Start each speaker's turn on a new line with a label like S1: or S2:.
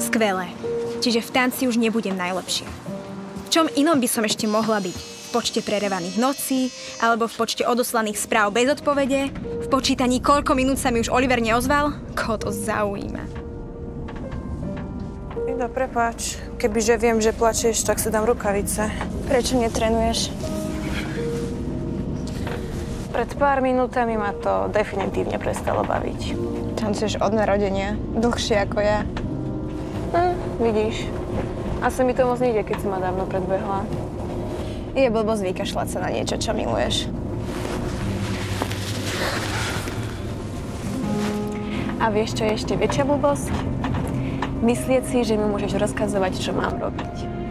S1: Skvelé. Čiže v tanci už nebudem najlepšia. V čom inom by som ešte mohla byť? V počte prerevaných nocí, alebo v počte odoslaných správ bez odpovede, v počítaní, koľko minút sa mi už Oliver neozval? Koho to zaujíma?
S2: Ido, prepáč. Kebyže viem, že plačeš, tak si dám rukavice.
S3: Prečo netrenuješ?
S2: Pred pár minútami ma to definitívne prestalo baviť.
S3: Tancuješ od narodenia. Dlhšie ako ja.
S2: Hm, vidíš. Asi mi to moc nejde, keď si ma dávno predbehla.
S3: Je blbosť vykašľať sa na niečo, čo miluješ.
S2: A vieš, čo je ešte väčšia blbosť? Myslieť si, že mi môžeš rozkazovať, čo mám robiť.